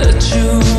That you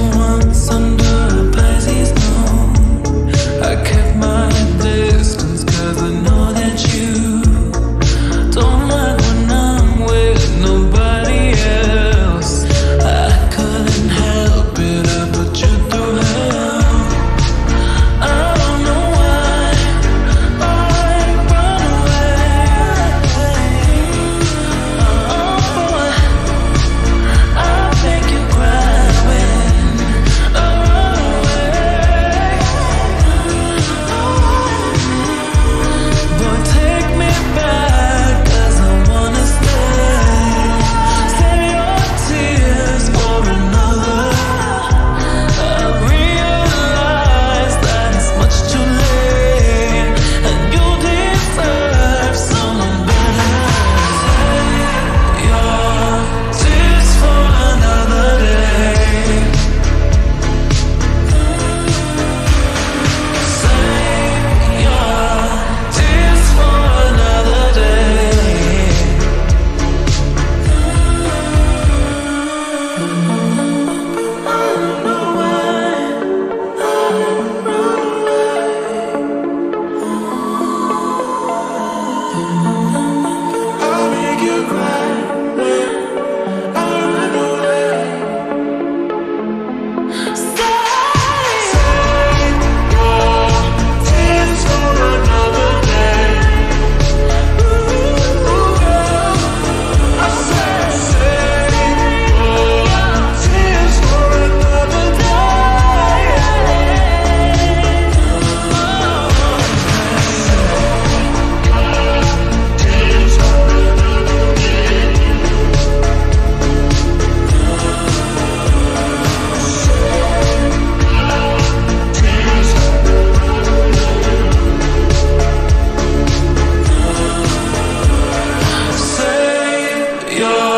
You're.